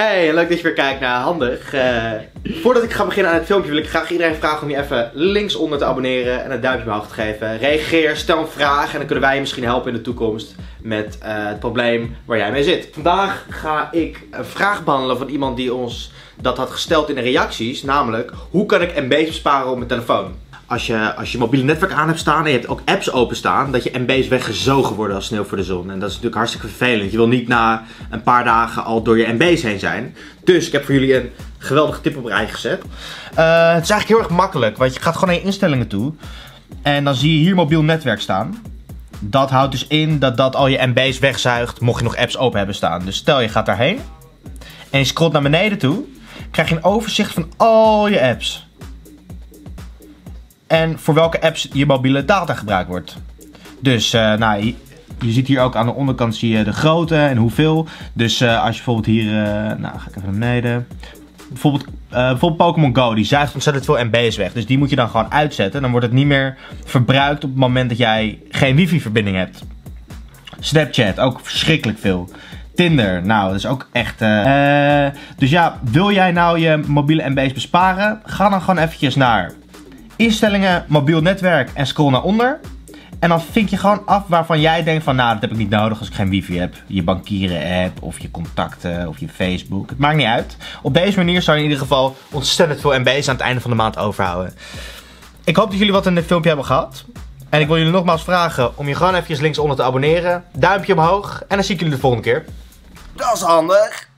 Hey, leuk dat je weer kijkt naar Handig. Uh, voordat ik ga beginnen aan het filmpje wil ik graag iedereen vragen om je even linksonder te abonneren en een duimpje omhoog te geven. Reageer, stel een vraag en dan kunnen wij je misschien helpen in de toekomst met uh, het probleem waar jij mee zit. Vandaag ga ik een vraag behandelen van iemand die ons dat had gesteld in de reacties. Namelijk, hoe kan ik MB's besparen op mijn telefoon? als je, als je mobiele netwerk aan hebt staan en je hebt ook apps openstaan, dat je MB's weggezogen worden als sneeuw voor de zon. En dat is natuurlijk hartstikke vervelend. Je wil niet na een paar dagen al door je MB's heen zijn. Dus ik heb voor jullie een geweldige tip op rij gezet. Uh, het is eigenlijk heel erg makkelijk, want je gaat gewoon naar je instellingen toe. En dan zie je hier mobiel netwerk staan. Dat houdt dus in dat dat al je MB's wegzuigt, mocht je nog apps open hebben staan. Dus stel je gaat daarheen en je scrolt naar beneden toe, krijg je een overzicht van al je apps en voor welke apps je mobiele data gebruikt wordt. Dus uh, nou, je, ziet hier ook aan de onderkant zie je de grootte en hoeveel. Dus uh, als je bijvoorbeeld hier, uh, nou ga ik even naar beneden. Bijvoorbeeld, bijvoorbeeld Pokémon Go, die zuigt ontzettend veel MB's weg. Dus die moet je dan gewoon uitzetten. Dan wordt het niet meer verbruikt op het moment dat jij geen wifi verbinding hebt. Snapchat, ook verschrikkelijk veel. Tinder, nou, dat is ook echt... Uh, dus ja, wil jij nou je mobiele MB's besparen? Ga dan gewoon eventjes naar Instellingen, mobiel netwerk en scroll naar onder. En dan vink je gewoon af waarvan jij denkt van nou dat heb ik niet nodig als ik geen wifi heb. Je bankieren app of je contacten of je Facebook. Het maakt niet uit. Op deze manier zou je in ieder geval ontzettend veel MB's aan het einde van de maand overhouden. Ik hoop dat jullie wat in dit filmpje hebben gehad. En ik wil jullie nogmaals vragen om je gewoon even linksonder te abonneren. Duimpje omhoog en dan zie ik jullie de volgende keer. Dat is handig.